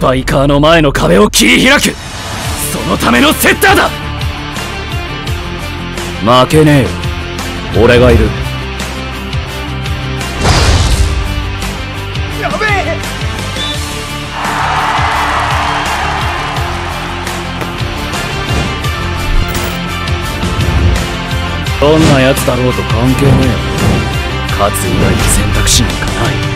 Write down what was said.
バイカーの前の壁を切り開く。そのためのセッターだ。負けねえよ。俺がいる。やべえ。どんな奴だろうと関係ねえよ。勝つ以外に選択肢なんかない。